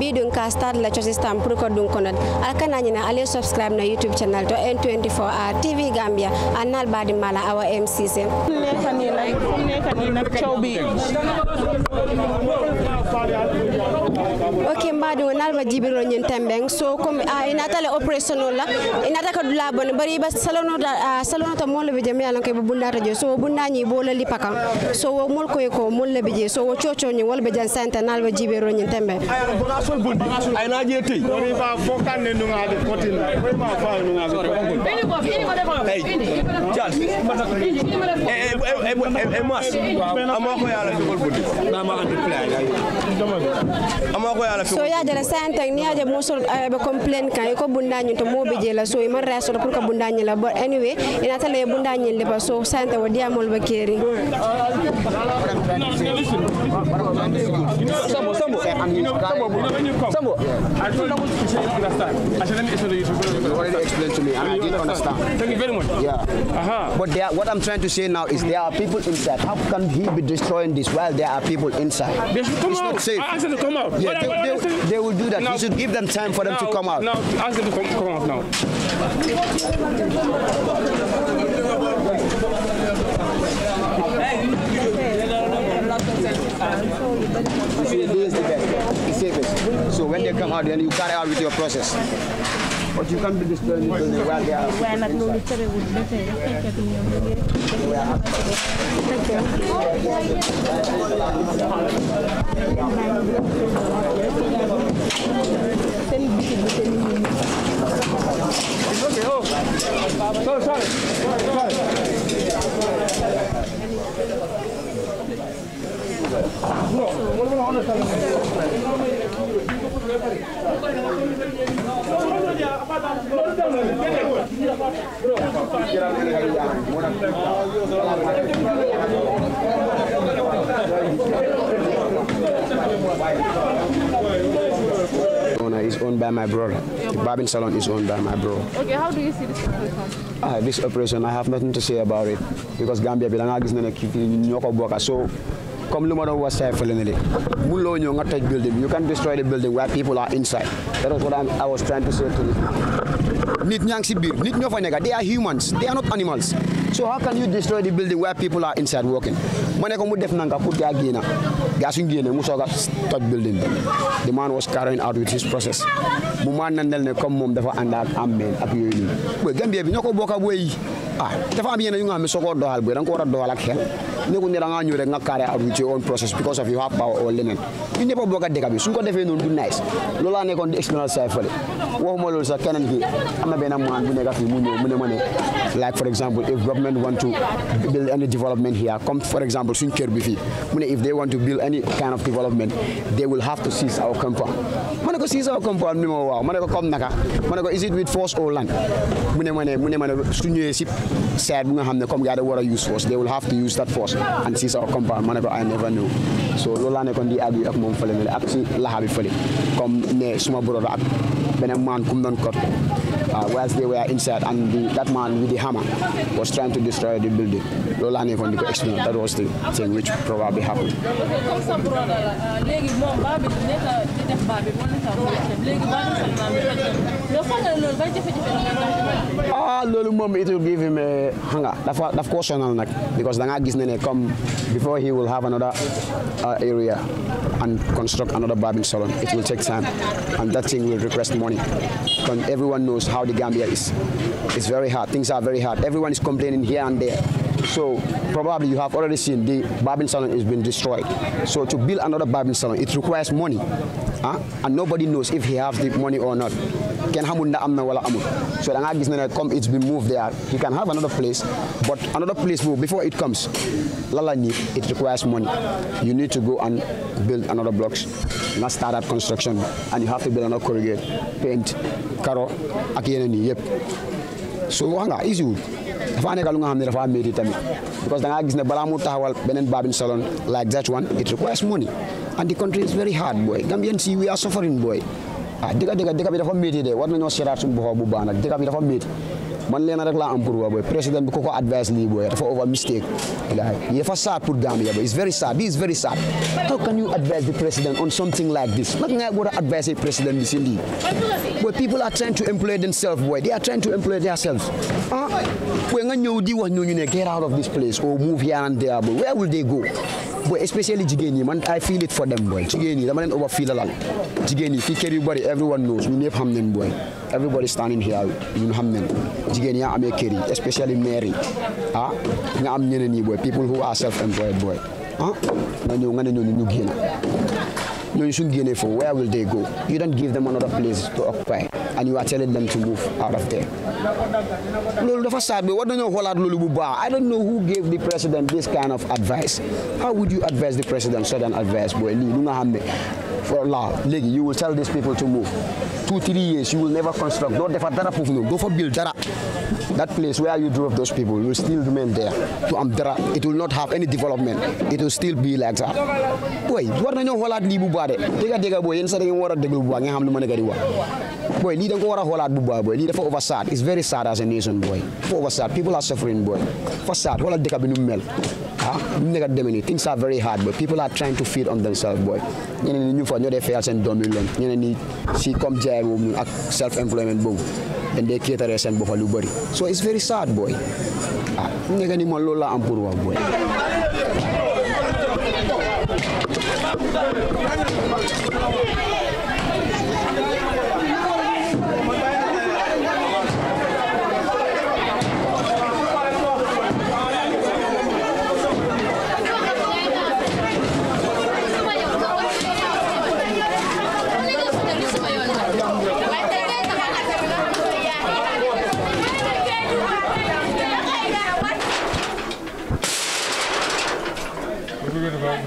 bi dun ka start la chosi stam pour ko dun konat. Al kana nyina ale subscribe na youtube channel to n24 a tv gambia anal badi mala awa mcc ne kanina ne kanina nii okay mbaɗi o nalma jibiro ñin temɓen so comme ah, ina tale opérationnel la inata ka dula bone bari ba salonoda ah, salonoto mollabi je mi yalan koye ɓe bundata joyi so o bundañi bola lipa kam so wo mol koye ko mollabi je so wo cocoñi wolɓe jan sante nalɓe jibiro ñin temɓe bonasol bondi ayna ƴe teyi woni ba fokanne nugaɓe potina ma fa nugaɓe e mas amako yaala jogol bondi ama andi plan amako yaala fi so ya jara santa ni aje musol be complain kan ko bunda nyi to mo be je la so man reso pour ka bunda nyi la but anyway inata le bunda nyi le ba so santa wo dia mol ba keri sambo sambo sambo I to say understand. I said let me explain to you. You already explained to me and I didn't understand. Thank you very much. Yeah. Uh-huh. But there, what I'm trying to say now is there are people inside. How can he be destroying this while there are people inside? They should come it's out. not safe. I asked them to come out. Yeah, they, what- they, they will do that. Now- you should give them time for them to come out. Now, ask them to come, come out now. See, this is the best. It's safest. So when they come out, then you carry out with your process. But you can't be destroying the building while they are. waaye nag loolu terewul ba tey rek fekkati Grazie a tutti. Is owned by my brother. The barbing salon is owned by my brother. Okay, how do you see this situation? Ah, this operation, I have nothing to say about it. Because Gambia bi da nga gis ne ne kii ñoo ko bokk so comme lu ma doon wax say fële ne de mënuloo ñëw nga toj building you can destroy the building where people are inside. That was what I'm, I was trying to say to you. Nit ñaa ngi si biir nit ñoo fa nekk they are humans they are not animals. So how can you destroy the building where people are inside working? Ma ne ko mu def nanka pour gaa génna gaa suñ génne mu soog toj building. Bi the man was carrying out with his process. Mu maan na nel ne comme moom dafa ànd ak am meen ak yooyu nii boy Gambia bi ñoo ko bokk ak boy. yi ah dafa am yeneen yu nga xam ne soo ko doxal boy da nga ko war a doxal ak xel nekkul ne da out with your own process because of you have power or leneen ñu ñëpp a bokk ak dëkk bi suñ ko defee noonu du nice loolu laa nekkoon di expérience say fële waxuma loolu sax keneen ki am na benn man bu nekk fii mu ñëw mu ne like for example if government want to build any development here comme for example suñ kër if they want to build any kind of development they will have to seize our compound ma ne ko seize our compound ni ma waaw ma ne ko comme naka ma ne ko is it with force or land? Mu ne ma ne mu ne ma ne su ñëwee si nga xam ne comme gars da war a use force they will have to use that force and seize our compound ma ne ko I never knew. So loolu laa nekkoon di àgg ak moom fële ne ak si laxa bi fële. Comme ne suma brother ak beneen man kum doon kot uh, whilst they were inside and the, that man with the hammer was trying to destroy the building. Loolu laa nekkoon di that was the thing which probably happened. Ko ah loolu moom it will give him a nga dafa daf nag because da ngaa gis ne ne before he will have another uh, area and construct another barbing salon it will take time. And that thing will request money. Because everyone knows how the Gambia is. It's very hard. Things are very hard. Everyone is complaining here and there so probably you have already seen the barbing salon is been destroyed. So to build another barbing salon it requires money. Ah and nobody knows if he has the money or not. Kenn xamul na am na wala amul so ngaa gis ne it's been moved there he can have another place. But another place boobu before it comes la la need it requires money. You need to go and build another blocks nga start that construction. And you have to build another corrugate paint karo ak yeneen yi yëpp. So wax nga easy dafa nekk lu nga xam ne dafa métti tamit. Because da ngaa gis ne balaa mu taxawal beneen barbing salon like that one it requires money. And the country is very hard boy. Gambians we are suffering boy. Ah dëgg dëgg dëgg bi dafa métti de. War nañoo seetaat suñu boppam bu baax nag. Dëgg bi dafa métti man leena rek laa am pour waa président bi ko ko advice lii boy dafa over mistake. Like sad pour Gambia boy. It's very sad this is very sad how can you advise the president on something like this? Naka nga war a advise president bi lii. Boy people are trying to employ themselves boy. They are trying to employ themselves. Ah? Boy nga ñëw di wax ne get out of this place or move here and there boy. Where will they go boy especially jigéen man I feel it for them boy. Jigéen ñi dama leen over feel alal jigéen ñi fii kër yu everyone knows ñun ñëpp xam nañ boy. Everybody standing here ñun xam nañ. Jigéen yaa amee kër yi especially maire ah nga am ñeneen boy people who are self employed boy. Ah nga ñëw nga ne ñooñu ñu génn. Ñooñu suñ génnee foofu where will they go? You don't give them another place to occupy and you are telling them to move out of there. I don't know who gave the president this kind of advice. How would you advise the president certain advice boy? Lii for la léegi you will tell these people to move. Two three years you will never construct. Doo defar dara foofu noonu. Doo build dara. That place where you drove those people will still remain there to am dara. It will not have any development. It will still be like that. Boy war nañoo xoolaat lii bu baax de. Dégga dégga booy yéen sax da ngeen war a déglu bu baax nga xam lu ma nekk di wax. Boy lii da nga ko war a it's very sad as a nation boy. Dafa over people are suffering boy. Dafa sad xoolal dëkk bi nu mel ah nu nekk demee nii things are very hard boy people are trying to feed on themselves boy. Ñeneen ñi ñu fa ñoo dee fayal seen doom yi loon ñeneen ñi si comme jaay boobu ak self employment boobu dañ dee kéetaree seen boppa lu bëri so it's very sad boy. Ah nii man loolu laa am pour wax boy.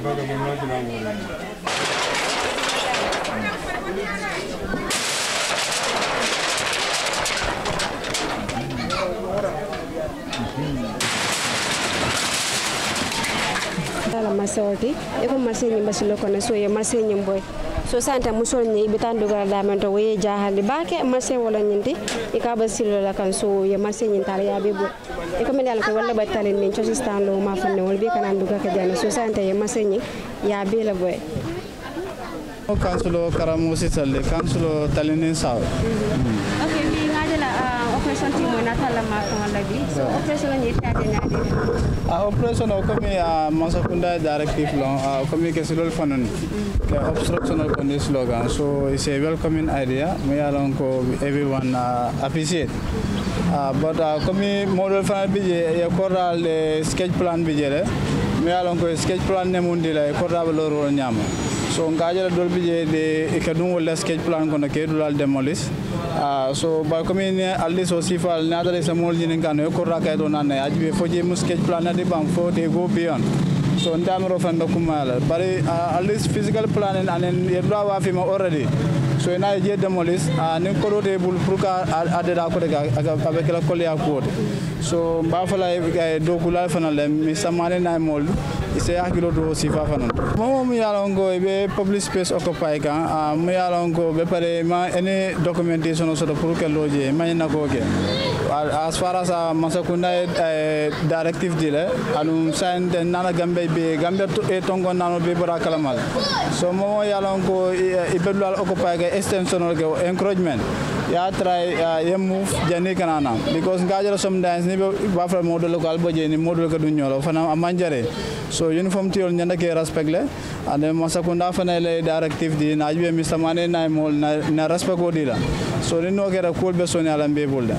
Baga Bunmacı ben buradayım. Masawati, eko masini basilo kona soye masini mboy. so sante musol ni ɓe tan da damen to woye jahalde bake marché wala ñinde e silo sillola kan so ye marché ñintala yaaɓe ɓo e comme ndiyala ko walla ɓattalen nin cosistan lo ma fanne wol ɓe kanan duga ka jana so sante yo marché ñi yaaɓe la boye kansulo karamosi talle kansulo talinin sawe mm -hmm. mm. operation ti mo na tala ma operation ni ta de na de a operation o ko mi a mansa kunda directive long a ko mi fanon ke obstructional condition slogan so it's a welcoming idea me along ko everyone uh, appreciate uh, but uh, komi model fan bi je ya koral sketch plan bi je le me along ko sketch plan ne mundi la koral loro nyama so ngajala dol bi je de e kadum wala sketch plan ko na ke dulal demolis uh, so ba komi ne alli so sifal na dale sa mol jinin kano e korda kay do nan ajibe foje mu sketch plan de bang fo de go beyond. So ndamiro fan do kumala bari uh, at least physical planning anen e do wa fi ma already. So ina je demolish uh, nin ko de bul pour ka ade da ko de avec la colle ya ko so mba fala e do kula fana mi samane na mol ise hakilo do sifa fana mo mo yalon go be public space occupy kan uh, mo yalon go be pare ma any documentation so do pour que loje ma na ko ke as far as uh, masakunda uh, directive dile anu sign den nana gambe be gambe to e tongo nano be bara kalamal. So mo yalon go e be dal occupy ga extension ga encouragement ya try ye move jani kanana because ngajara sometimes ni ba fra model ko albo je ni model ka dun nyolo fana amanjare uniform थी और जंडा के रसपगले अने मसकुंडा फनेले directive दी नाजबे मिसमाने ना मोल ना रसपको दीला सो Reno के रकुल बे सोने आलम बे बोलदा